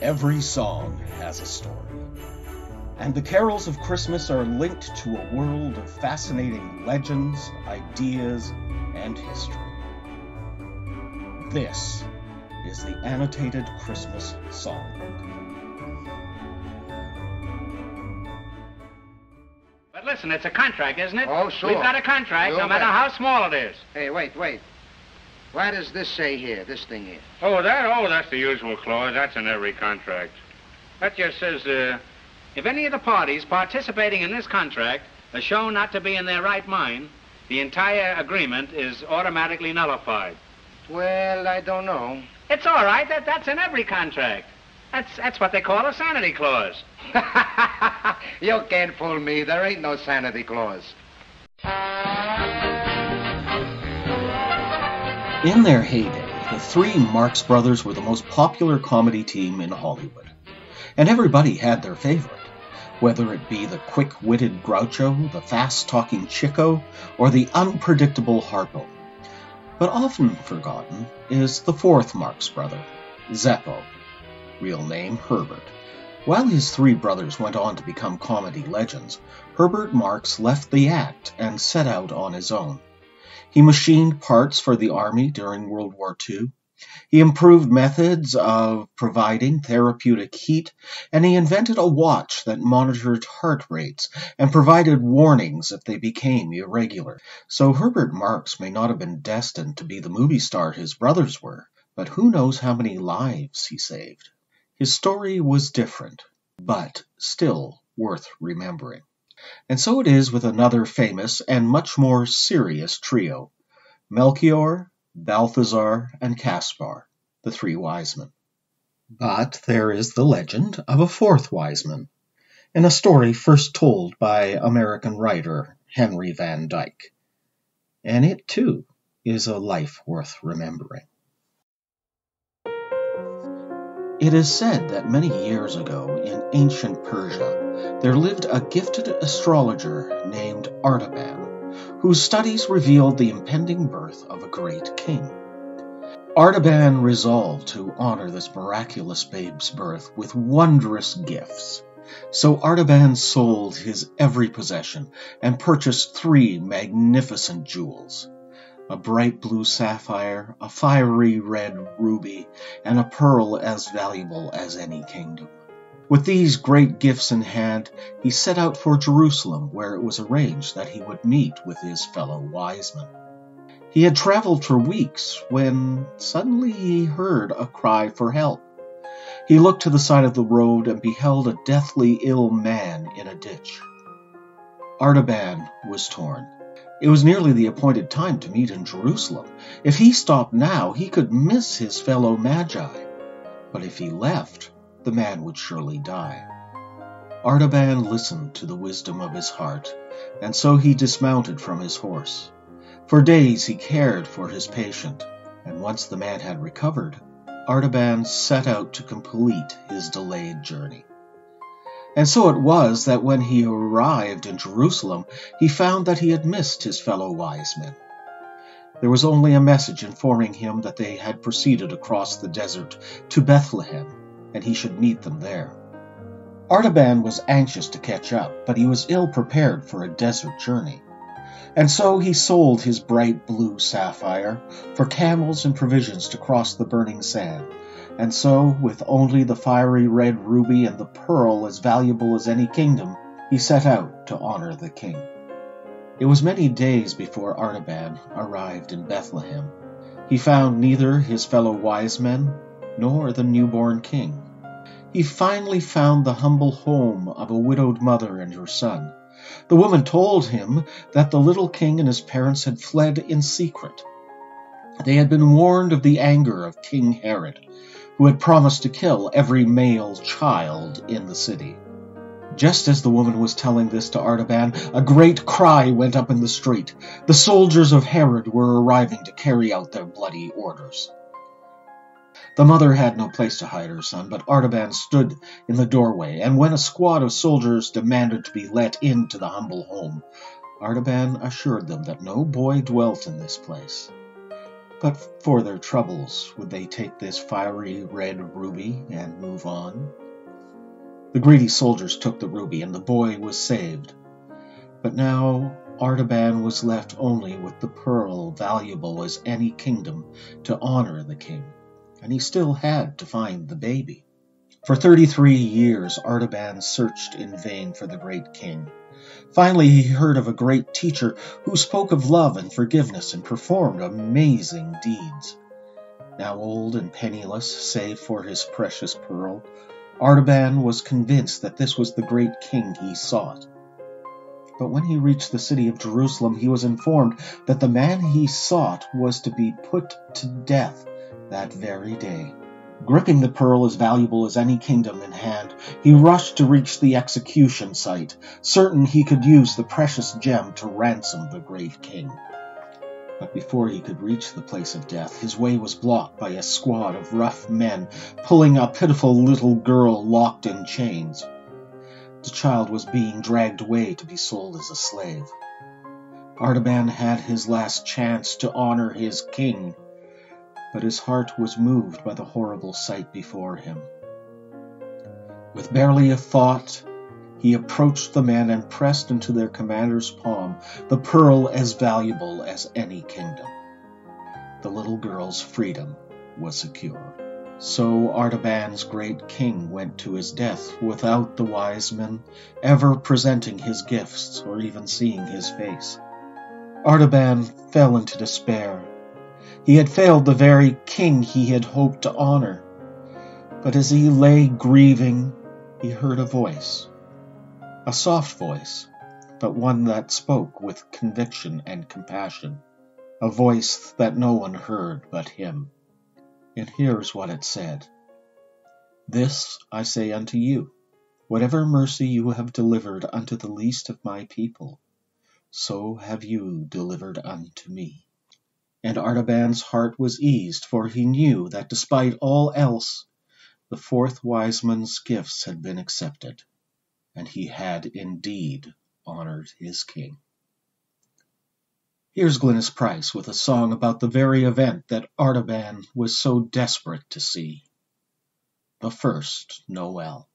Every song has a story. And the carols of Christmas are linked to a world of fascinating legends, ideas, and history. This is the Annotated Christmas Songbook. But listen, it's a contract, isn't it? Oh, sure. We've got a contract, Sure no matter bet. how small it is. Hey, wait, wait. What does this say here, this thing here? Oh, that? Oh, that's the usual clause. That's in every contract. That just says, uh, if any of the parties participating in this contract are shown not to be in their right mind, the entire agreement is automatically nullified. Well, I don't know. It's all right. That, that's in every contract. That's, that's what they call a sanity clause. you can't fool me. There ain't no sanity clause. In their heyday, the three Marx Brothers were the most popular comedy team in Hollywood. And everybody had their favorite, whether it be the quick witted Groucho, the fast talking Chico, or the unpredictable Harpo. But often forgotten is the fourth Marx brother, Zeppo, real name Herbert. While his three brothers went on to become comedy legends, Herbert Marx left the act and set out on his own. He machined parts for the Army during World War II. He improved methods of providing therapeutic heat, and he invented a watch that monitored heart rates and provided warnings if they became irregular. So Herbert Marx may not have been destined to be the movie star his brothers were, but who knows how many lives he saved. His story was different, but still worth remembering. And so it is with another famous and much more serious trio Melchior, Balthazar, and Caspar, the three wise men. But there is the legend of a fourth wise man, in a story first told by American writer Henry Van Dyke. And it, too, is a life worth remembering. It is said that many years ago in ancient Persia there lived a gifted astrologer named Artaban, whose studies revealed the impending birth of a great king. Artaban resolved to honor this miraculous babe's birth with wondrous gifts. So Artaban sold his every possession and purchased three magnificent jewels a bright blue sapphire, a fiery red ruby, and a pearl as valuable as any kingdom. With these great gifts in hand, he set out for Jerusalem, where it was arranged that he would meet with his fellow wise men. He had traveled for weeks when suddenly he heard a cry for help. He looked to the side of the road and beheld a deathly ill man in a ditch. Artaban was torn. It was nearly the appointed time to meet in Jerusalem. If he stopped now, he could miss his fellow magi. But if he left, the man would surely die. Artaban listened to the wisdom of his heart, and so he dismounted from his horse. For days he cared for his patient, and once the man had recovered, Artaban set out to complete his delayed journey. And so it was that when he arrived in Jerusalem, he found that he had missed his fellow wise men. There was only a message informing him that they had proceeded across the desert to Bethlehem, and he should meet them there. Artaban was anxious to catch up, but he was ill prepared for a desert journey. And so he sold his bright blue sapphire for camels and provisions to cross the burning sand. And so, with only the fiery red ruby and the pearl as valuable as any kingdom, he set out to honor the king. It was many days before Artaban arrived in Bethlehem. He found neither his fellow wise men nor the newborn king. He finally found the humble home of a widowed mother and her son. The woman told him that the little king and his parents had fled in secret. They had been warned of the anger of King Herod, who had promised to kill every male child in the city. Just as the woman was telling this to Artaban, a great cry went up in the street. The soldiers of Herod were arriving to carry out their bloody orders. The mother had no place to hide her son, but Artaban stood in the doorway, and when a squad of soldiers demanded to be let into the humble home, Artaban assured them that no boy dwelt in this place. But for their troubles, would they take this fiery red ruby and move on? The greedy soldiers took the ruby, and the boy was saved. But now Artaban was left only with the pearl valuable as any kingdom to honor the king, and he still had to find the baby. For thirty three years Artaban searched in vain for the great king. Finally, he heard of a great teacher who spoke of love and forgiveness and performed amazing deeds. Now old and penniless, save for his precious pearl, Artaban was convinced that this was the great king he sought. But when he reached the city of Jerusalem, he was informed that the man he sought was to be put to death that very day. Gripping the pearl as valuable as any kingdom in hand, he rushed to reach the execution site, certain he could use the precious gem to ransom the great king. But before he could reach the place of death, his way was blocked by a squad of rough men pulling a pitiful little girl locked in chains. The child was being dragged away to be sold as a slave. Artaban had his last chance to honor his king but his heart was moved by the horrible sight before him. With barely a thought, he approached the men and pressed into their commander's palm the pearl as valuable as any kingdom. The little girl's freedom was secure. So Artaban's great king went to his death without the wise men ever presenting his gifts or even seeing his face. Artaban fell into despair he had failed the very king he had hoped to honor. But as he lay grieving, he heard a voice. A soft voice, but one that spoke with conviction and compassion. A voice that no one heard but him. And here's what it said This I say unto you whatever mercy you have delivered unto the least of my people, so have you delivered unto me. And Artaban's heart was eased, for he knew that despite all else, the fourth wise man's gifts had been accepted, and he had indeed honored his king. Here's Glynis Price with a song about the very event that Artaban was so desperate to see the first Noel.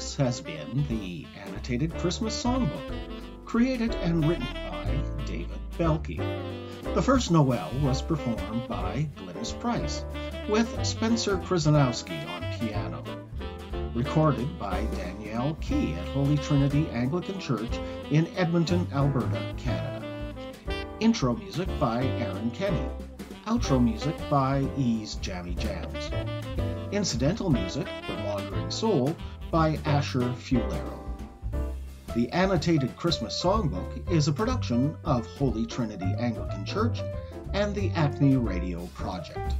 This has been the Annotated Christmas Songbook, created and written by David Belke. The first Noel was performed by Glynis Price, with Spencer Krzyzanowski on piano. Recorded by Danielle Key at Holy Trinity Anglican Church in Edmonton, Alberta, Canada. Intro music by Aaron Kenny. Outro music by E's Jammy Jams. Incidental music, The Wandering Soul, by Asher Fulero. The Annotated Christmas Songbook is a production of Holy Trinity Anglican Church and the Acme Radio Project.